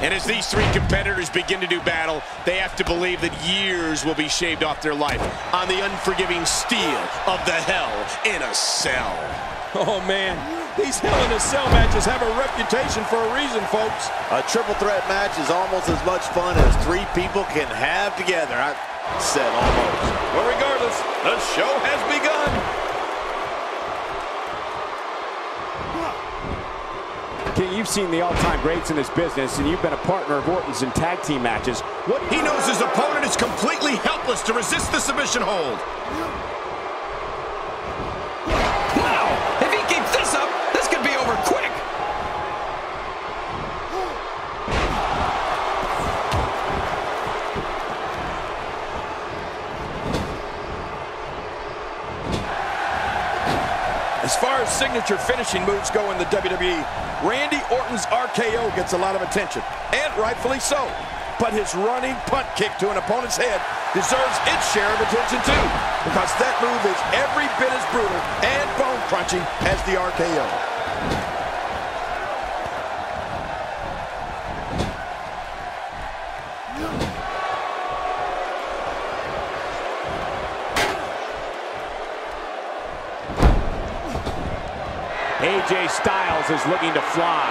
And as these three competitors begin to do battle, they have to believe that years will be shaved off their life on the unforgiving steel of the Hell in a Cell. Oh, man. These Hell in a Cell matches have a reputation for a reason, folks. A triple threat match is almost as much fun as three people can have together. I said almost. Well, regardless, the show has begun. King, you've seen the all-time greats in this business, and you've been a partner of Orton's in tag team matches. What he knows his opponent is completely helpless to resist the submission hold. Wow! If he keeps this up, this could be over quick. As far as signature finishing moves go in the WWE, Randy Orton's RKO gets a lot of attention, and rightfully so. But his running punt kick to an opponent's head deserves its share of attention too, because that move is every bit as brutal and bone-crunching as the RKO. AJ Styles is looking to fly.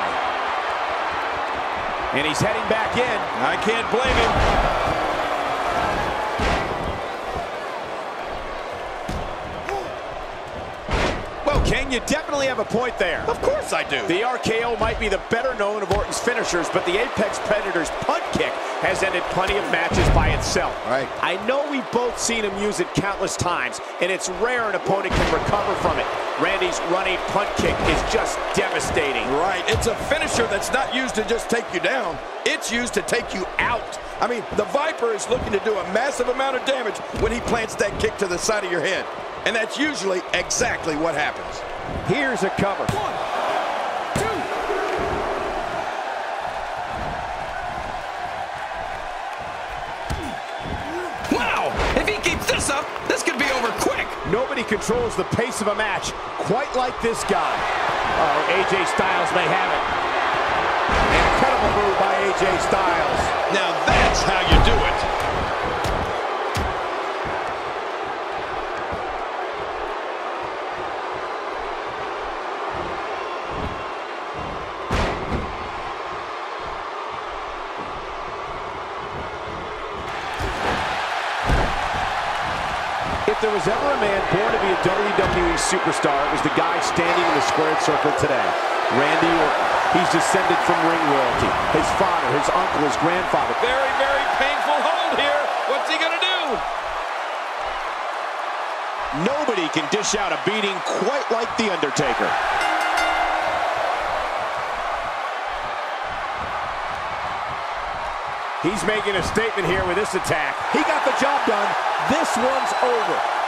And he's heading back in. I can't blame him. Well, King, you definitely have a point there. Of course I do. The RKO might be the better known of Orton's finishers, but the Apex Predator's punt kick has ended plenty of matches by itself. Right. I know we've both seen him use it countless times, and it's rare an opponent can recover from it. Randy's running punt kick is just devastating. Right. It's a finisher that's not used to just take you down. It's used to take you out. I mean, the Viper is looking to do a massive amount of damage when he plants that kick to the side of your head. And that's usually exactly what happens. Here's a cover. One. Wow! If he keeps this up, this could be over quick. Nobody controls the pace of a match quite like this guy. Oh, AJ Styles may have it. Incredible move by AJ Styles. Now that's how you do it. If there was ever a man born to be a WWE superstar, it was the guy standing in the squared circle today. Randy Orton. He's descended from ring royalty. His father, his uncle, his grandfather. Very, very painful hold here. What's he going to do? Nobody can dish out a beating quite like The Undertaker. He's making a statement here with this attack. He got the job done. This one's over.